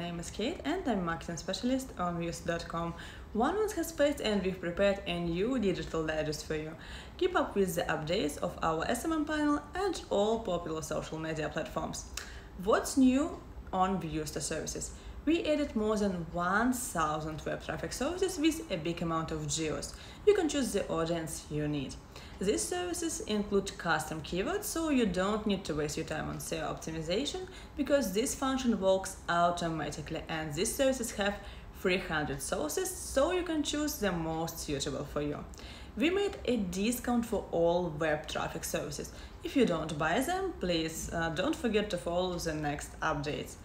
name is Kate and I'm marketing specialist on. One month has passed and we've prepared a new digital digest for you. Keep up with the updates of our SMM panel and all popular social media platforms. What's new on Viewsta services? We added more than 1000 web traffic services with a big amount of geos. You can choose the audience you need. These services include custom keywords, so you don't need to waste your time on SEO optimization because this function works automatically and these services have 300 sources, so you can choose the most suitable for you. We made a discount for all web traffic services. If you don't buy them, please uh, don't forget to follow the next updates.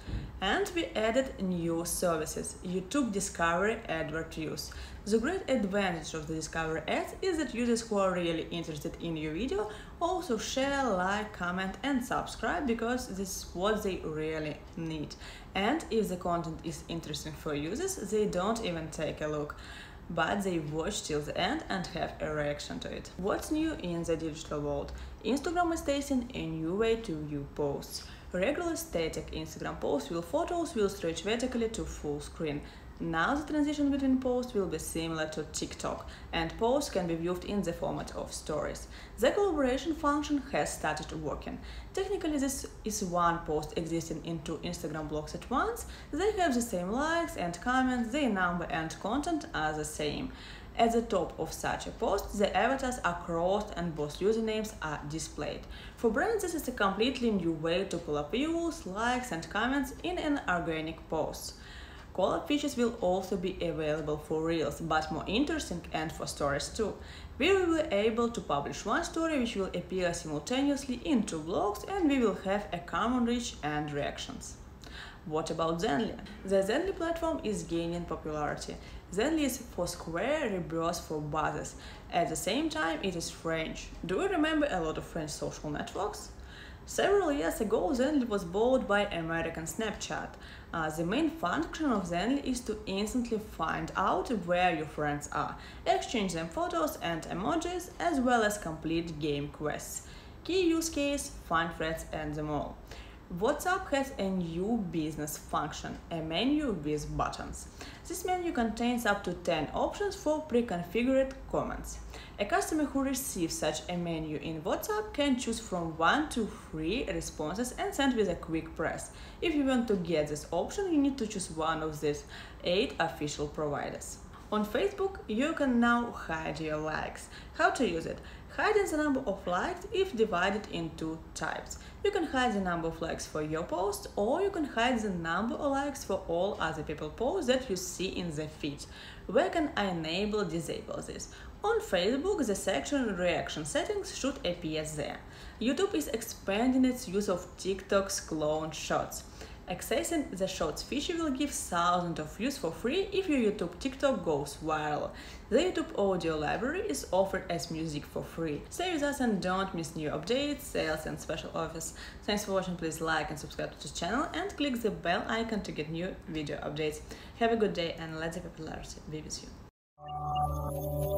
And we added new services, YouTube Discovery AdWord Use. The great advantage of the Discovery ads is that users who are really interested in your video also share, like, comment and subscribe because this is what they really need. And if the content is interesting for users, they don't even take a look but they watch till the end and have a reaction to it. What's new in the digital world? Instagram is testing a new way to view posts. Regular static Instagram posts with photos will stretch vertically to full screen. Now the transition between posts will be similar to TikTok, and posts can be viewed in the format of stories. The collaboration function has started working. Technically, this is one post existing in two Instagram blocks at once. They have the same likes and comments, their number and content are the same. At the top of such a post, the avatars are crossed and both usernames are displayed. For brands, this is a completely new way to pull up views, likes and comments in an organic post. Collab features will also be available for Reels, but more interesting and for stories too. We will be able to publish one story which will appear simultaneously in two blogs and we will have a common reach and reactions. What about Zenly? The Zenly platform is gaining popularity. Zenly is for Foursquare rebirth for buzzes. At the same time, it is French. Do you remember a lot of French social networks? Several years ago, Zenly was bought by American Snapchat. Uh, the main function of Zenly is to instantly find out where your friends are, exchange them photos and emojis, as well as complete game quests. Key use case, find friends and them all. WhatsApp has a new business function, a menu with buttons. This menu contains up to 10 options for pre-configured comments. A customer who receives such a menu in WhatsApp can choose from 1 to 3 responses and send with a quick press. If you want to get this option, you need to choose one of these 8 official providers. On Facebook, you can now hide your likes. How to use it? Hiding the number of likes if divided in two types. You can hide the number of likes for your post or you can hide the number of likes for all other people posts that you see in the feed. Where can I enable disable this? On Facebook, the section reaction settings should appear there. YouTube is expanding its use of TikTok's clone Shorts. Accessing the Shorts feature will give thousands of views for free if your YouTube TikTok goes viral. The YouTube audio library is offered as music for free. Stay with us and don't miss new updates, sales and special offers. Thanks for watching, please like and subscribe to this channel and click the bell icon to get new video updates. Have a good day and let the popularity be with you.